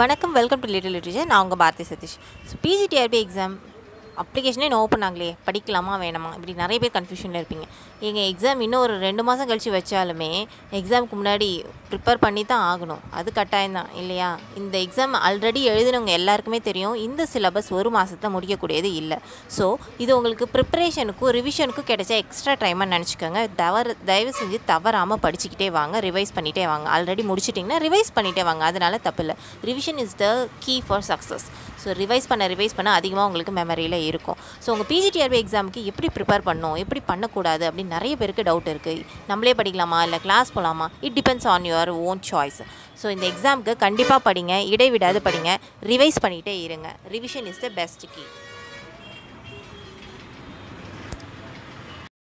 வணக்கம் welcome to little literature நான் உங்கள் Bharathi Sathish. So PGTRB exam அப்ளிகேஷனே இன்னும் ஓப்பன் ஆகலையே. படிக்கலாமா வேணாமா? இப்படி நிறைய பேர் கன்ஃபியூஷனில் இருப்பீங்க. எங்கள் எக்ஸாம் இன்னும் ஒரு ரெண்டு மாதம் கழித்து வச்சாலுமே எக்ஸாமுக்கு முன்னாடி ப்ரிப்பேர் பண்ணி தான் ஆகணும். அது கட்டாயம் தான் இல்லையா? இந்த எக்ஸாம் ஆல்ரெடி எழுதினவங்க எல்லாருக்குமே தெரியும். இந்த சிலபஸ் ஒரு மாதத்தை முடிக்கக்கூடியது இல்லை. ஸோ இது உங்களுக்கு ப்ரிப்பரேஷனுக்கும் ரிவிஷனுக்கும் கிடைச்ச எக்ஸ்ட்ரா டைமாக நினச்சிக்கோங்க. தவறு தயவு செஞ்சு தவறாமல் படிச்சுக்கிட்டே வாங்க ரிவைஸ் பண்ணிகிட்டே வாங்க. ஆல்ரெடி முடிச்சிட்டிங்கன்னா ரிவைஸ் பண்ணிகிட்டே வாங்க. அதனால தப்பு இல்லை revision is the key for success so revise பண்ண ரிவைஸ் பண்ண அதிகமாக உங்களுக்கு மெமரியில் இருக்கும். ஸோ உங்கள் பிஜிடிஆர்பி எக்ஸாமுக்கு எப்படி ப்ரிப்பேர் பண்ணணும் எப்படி பண்ணக்கூடாது அப்படின்னு நிறைய பேருக்கு டவுட் இருக்குது நம்மளே படிக்கலாமா? இல்லை கிளாஸ் போகலாமா it depends on your own choice so இந்த எக்ஸாமுக்கு கண்டிப்பாக படிங்க இடைவிடாது படிங்க ரிவைஸ் பண்ணிகிட்டே இருங்க. Revision is the best key